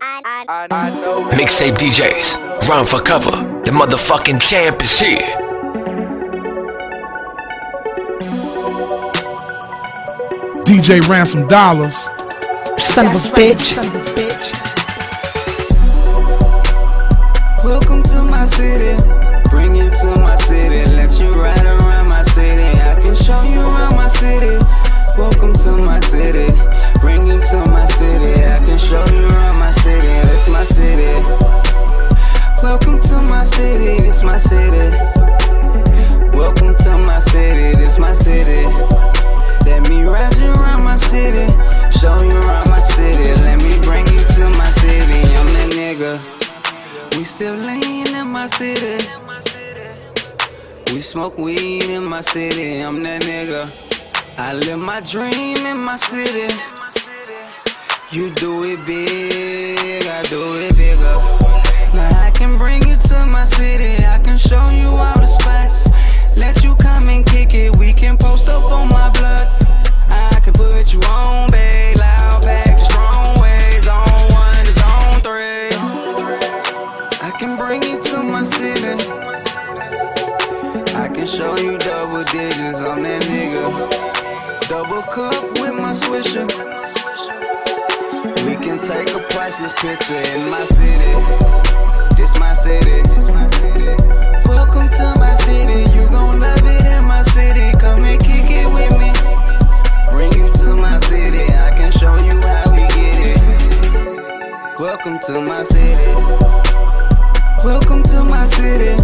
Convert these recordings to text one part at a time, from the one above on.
Mixtape DJs, run for cover. The motherfucking champ is here. DJ Ransom Dollars. Son of a bitch. Welcome to my city. Bring you to my city. Let you ride around my city. It's my city. Welcome to my city. This my city. Let me ride you around my city. Show you around my city. Let me bring you to my city. I'm that nigga. We still lean in my city. We smoke weed in my city. I'm that nigga. I live my dream in my city. You do it big, I do it bigger. Can show you double digits. I'm that nigga. Double cup with my swisher. We can take a priceless picture in my city. This my city. This my city. Welcome to my city. You gon' love it in my city. Come and kick it with me. Bring you to my city. I can show you how we get it. Welcome to my city. Welcome to my city.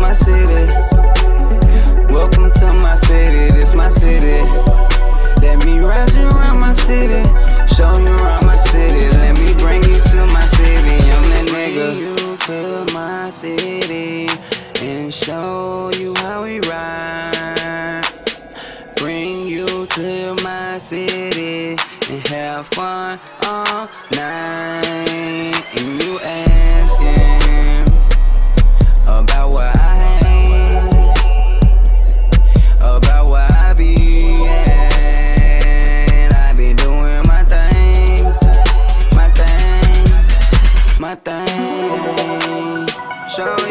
My city. Welcome to my city. This my city. Let me ride you around my city. Show you around my city. Let me bring you to my city. I'm that nigga. Bring you to my city and show you how we ride. Bring you to my city and have fun all night. my thing. Show